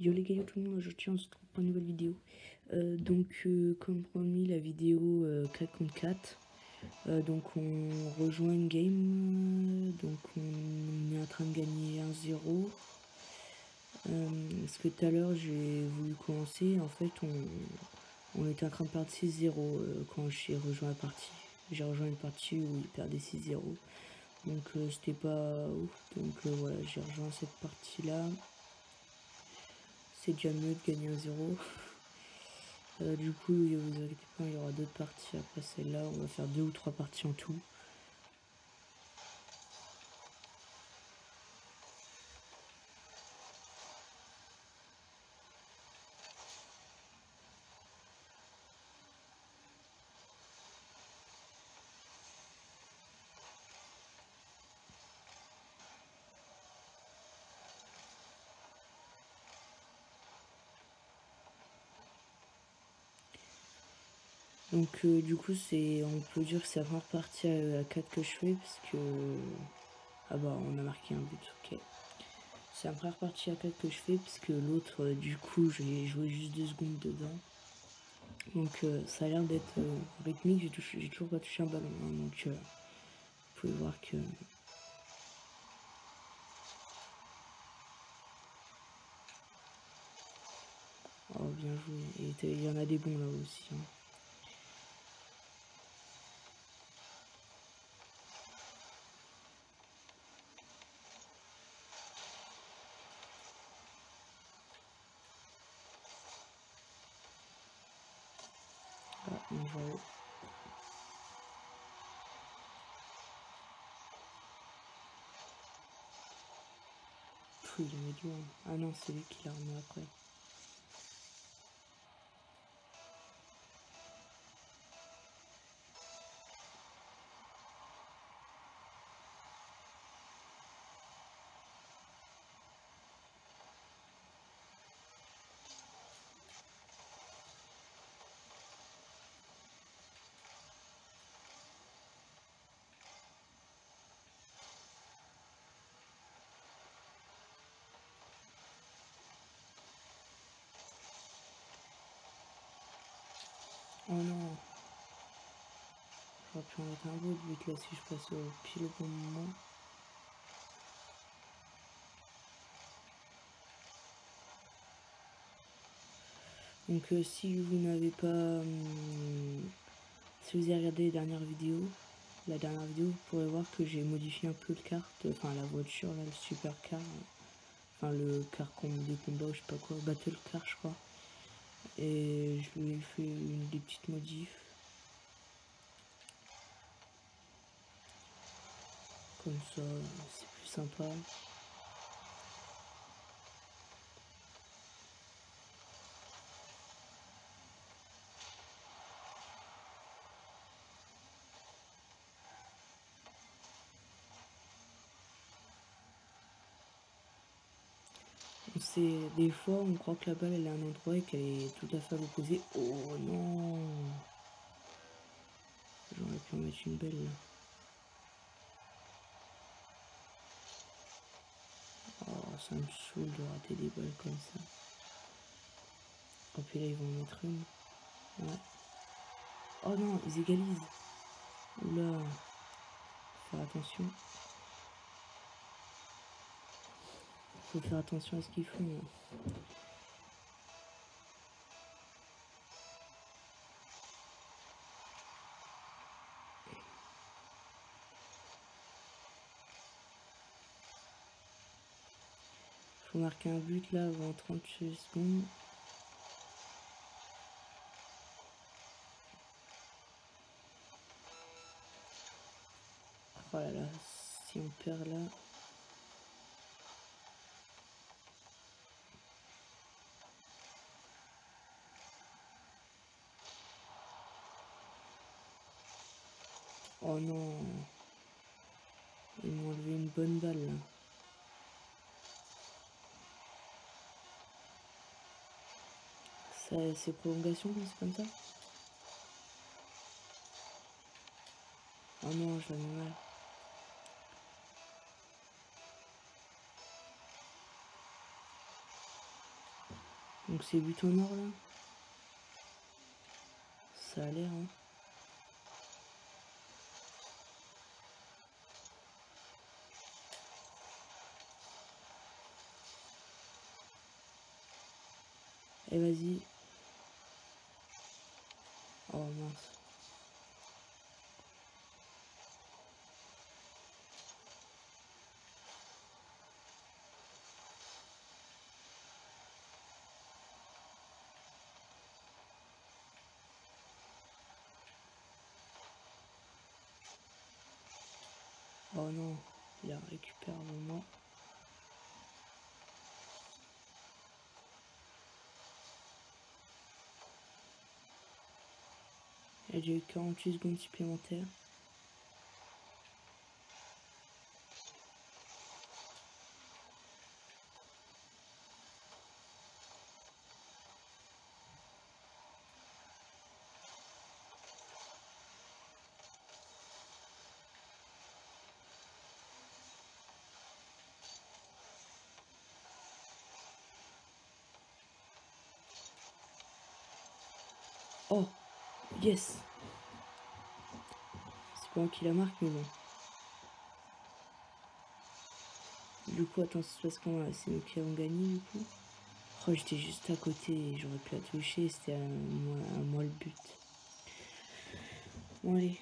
Yo les gars, tout le monde, aujourd'hui on se retrouve pour une nouvelle vidéo. Euh, donc euh, comme promis, la vidéo 4 contre 4. Euh, donc on rejoint une game, donc on est en train de gagner 1-0. parce que tout à l'heure j'ai voulu commencer, en fait on, on était en train de perdre 6-0 quand j'ai rejoint la partie. J'ai rejoint une partie où il perdait 6-0. Donc c'était pas ouf, donc voilà, j'ai rejoint cette partie là c'est déjà mieux de gagner un 0. Euh, du coup, vous inquiétez pas, il y aura d'autres parties après celle-là. On va faire deux ou trois parties en tout. Donc euh, du coup c'est on peut dire que c'est la première partie à, 4 que je fais parce que ah bah on a marqué un but ok. C'est la première partie à 4 que je fais parce que l'autre euh, du coup j'ai joué juste deux secondes dedans. Donc euh, ça a l'air d'être rythmique j'ai toujours pas touché un ballon hein, donc vous pouvez voir que Oh bien joué. Et il y en a des bons là aussi hein. Il est dur. Ah non, c'est lui qui l'a remis après. Oh non. J'aurais pu en mettre un bout de but là si je passe au pile au bon moment. Donc euh, si vous n'avez pas... Hum, si vous avez regardé les dernières vidéos, la dernière vidéo, vous pourrez voir que j'ai modifié un peu le carte, enfin la voiture là, le super car, enfin le car des combats, je sais pas quoi, battle car je crois et je lui ai fait une, des petites modifs. Comme ça c'est plus sympa des fois on croit que la balle elle est à un endroit et qu'elle est tout à fait à l'opposé. Oh non J'aurais pu en mettre une belle là. Oh ça me saoule de rater des balles comme ça. Oh puis là ils vont en mettre une. Ouais. Oh non, ils égalisent. Oula. Faire attention. Faut faire attention à ce qu'ils font. Hein. Faut marquer un but là avant 30 secondes. Oh là là, si on perd là. Oh non. Ils m'ont enlevé une bonne balle là. C'est prolongation c'est comme ça? Oh non, j'en ai mal. Donc c'est but or là? Ça a l'air hein. Et vas-y. Oh mince. Oh non, il a récupéré un moment. Et j'ai eu 48 secondes supplémentaires. Oh, yes. Bon. Du coup, attends, c'est parce qu'on c'est nous qui avons gagné, du coup. Oh, j'étais juste à côté, j'aurais pu la toucher, c'était à à moi le but. Bon, allez.